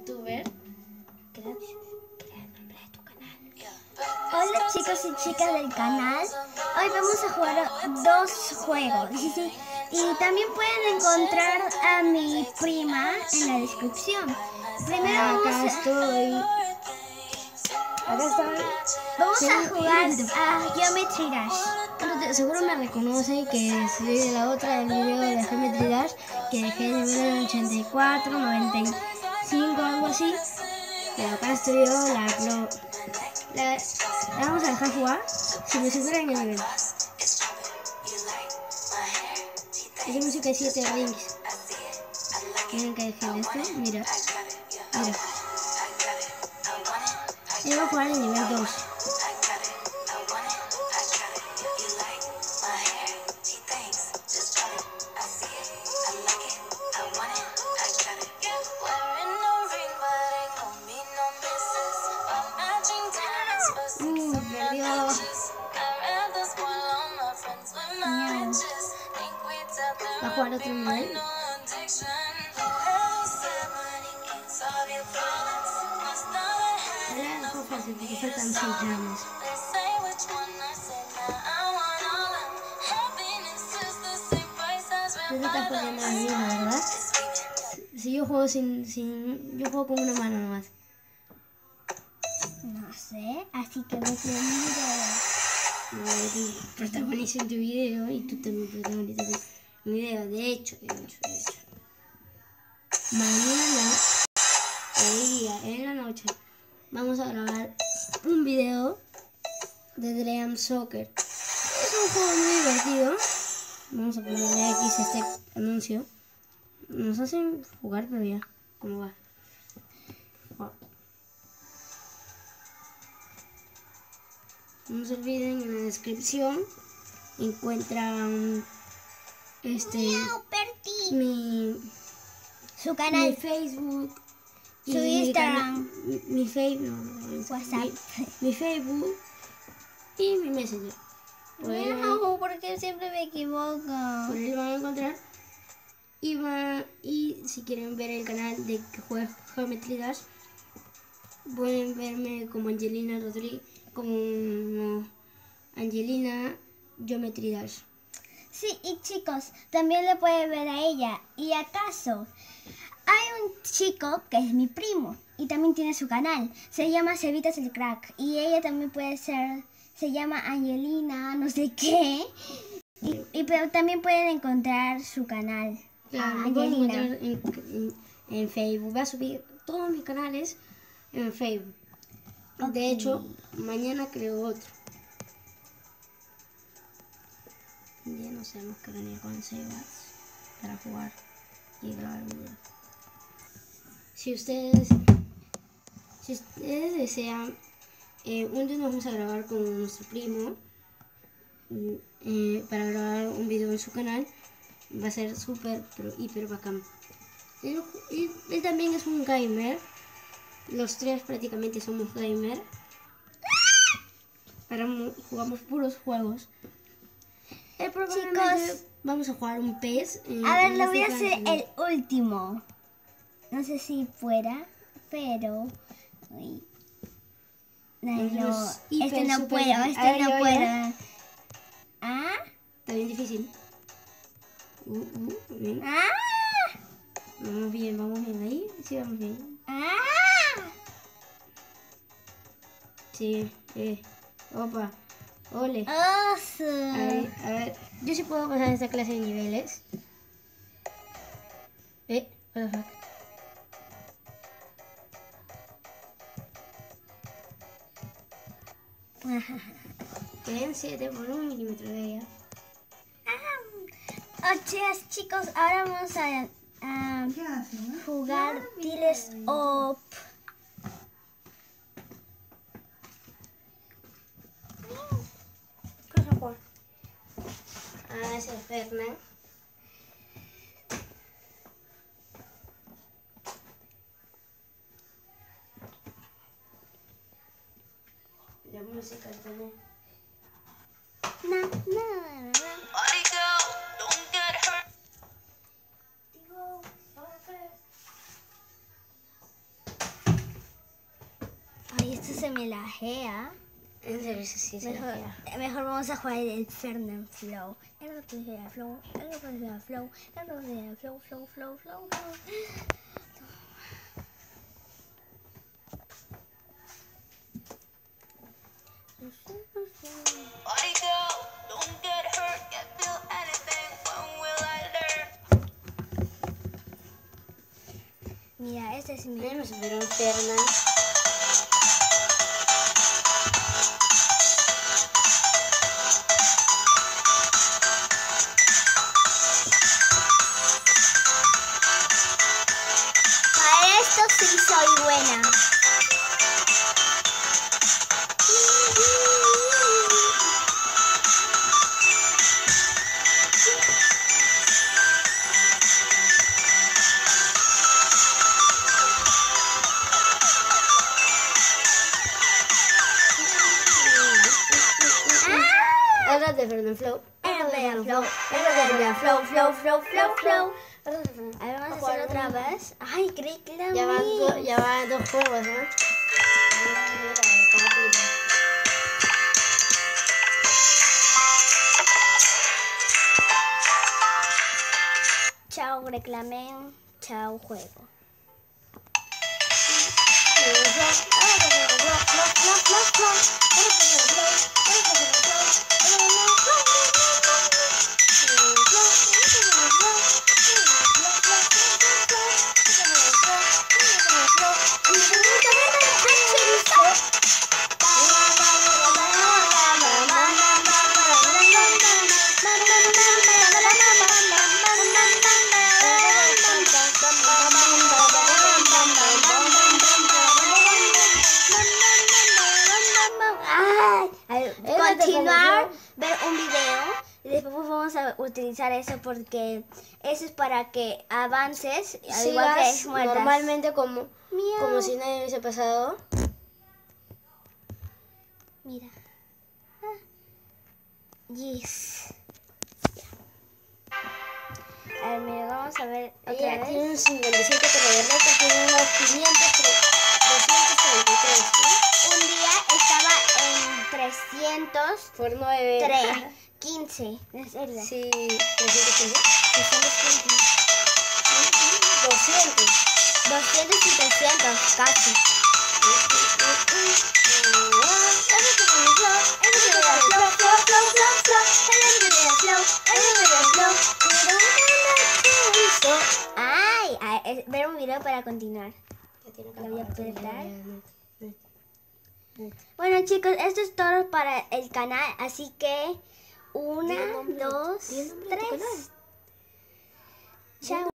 youtuber. Crea, crea el nombre de tu canal. Hola chicos y chicas del canal. Hoy vamos a jugar dos juegos. Y, también pueden encontrar a mi prima en la descripción. Primero vamos Acá a, estoy. Acá estoy. vamos a jugar a Geometry Dash. Seguro me reconocen que soy de la otra del video de Geometry Dash que dejé de nivel en 84, 95, algo así. Pero acá estoy yo, la pro. La, la vamos a dejar jugar si me superan el nivel. Es música de 7 rings. Miren que dejé esto, mira. Mira. Y voy a jugar en nivel 2. A jugar otro nivel. Es más fácil porque faltan 6 ramas. Tú te estás poniendo la misma, ¿verdad? Si yo juego sin, sin... Yo juego con una mano nomás. No sé, así que me quedo mira. No, tú protagonizas tu video y tú también protagonizas video. De hecho, de hecho, de hecho. Mañana, hoy día, en la noche, vamos a grabar un video de Dream Soccer. Es un juego muy divertido. Vamos a ponerle X este anuncio. Nos hacen jugar, pero ya, ¿cómo va? No se olviden en la descripción encuentran este Miau, mi, Su mi canal, Facebook Su mi Instagram. mi, mi Facebook WhatsApp. mi, mi Facebook y mi Messenger por ahí, van, No, porque siempre me equivoco. por ahí lo van a encontrar y va- y si quieren ver el canal de que juega Geometry Dash pueden verme como Angelina Rodríguez como Angelina Geometry Dash Sí, y chicos, también le puede ver a ella. ¿Y acaso? Hay un chico que es mi primo y también tiene su canal. Se llama Cevitas el Crack. Y ella también puede ser, se llama Angelina, no sé qué. Y, y pero también pueden encontrar su canal. Claro, a me pueden Angelina. encontrar en, en- en Facebook. Voy a subir todos mis canales en Facebook. De hecho, mañana creo otro. Un día nos hemos que venir con Sebas para jugar y grabar video. Si ustedes, si ustedes desean, eh, un día nos vamos a grabar con nuestro primo mm, eh, para grabar un video en su canal. Va a ser súper, pero hiper bacán. Él, también es un gamer. Los tres prácticamente somos gamer. Mu- jugamos puros juegos. Eh, probablemente Chicos. vamos a jugar un PES. en- A ver, le este voy a hacer el último. No sé si fuera, pero... uy. No, este no puedo, este ver, no puedo. ¿Ah? Está bien difícil. Uh, uh, bien. ¡Ah! Vamos bien, vamos bien. Ahí sí vamos bien. ¡Ah! Sí, eh. Opa. Ole. ¡Oso! A ver, a ver, yo sí puedo pasar esta clase de niveles. Eh, what the fuck. Quedan 7 por un milímetro de ella. Oh, chicas, chicos, ahora vamos a, a jugar Diles Up. Ah, ese es Fernan. La música también. Na, na, na. Digo, esto se me lajea. Sí, sí, Mejor, la mejor vamos a jugar el Fernand Flow. El roto de Flow, el roto de Flow, el roto de Flow, Flow, Flow, Flow, Flow. Mira, este es mi... Superó un Fernan. Sí soy buena. Ahora de Fernan Flow. Era de Fernan Flow. Ahora de Fernan Flow, Flow, Flow, Flow, Flow. A ver, vamos a hacer otra vez. Ay, creí que la Ya van, do- ya van dos juegos, ¿no? Chao, reclamen. Chao, juego. Vamos a utilizar eso porque eso es para que avances al igual que Sigas muerdas. normalmente como, Miau. como si nadie hubiese pasado. Mira. Ah. Yes. A ver, mira, vamos a ver otra Ella vez. tiene un 57, pero de verdad tiene unos 500, 233, Un día estaba en 300, Por 9. 3, 15, en serio. Sí, 315. 315. 200. 200 y 300, casi. Ay, es- ver un video para continuar. Lo voy a apretar. Bueno chicos, esto es todo para el canal, así que una, nombre- dos, tres. Chao.